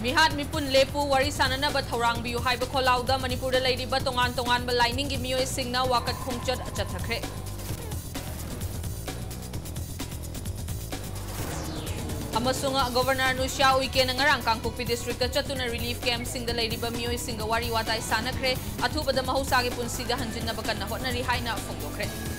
Mihat mipun lepu warisan anda berthorang biu hai berkolau Manipur da lady bertongan tongan berlining gimio singna wakat kungcut acat takre. Amasunga Governor Nusya Uike nengarang kangkuk pi district acat tu relief camp sing da lady bermio singa wari watai sanakre atu pada mahu sagi pun sida hanjin na bakan nahot na rihai na fungokre. Thank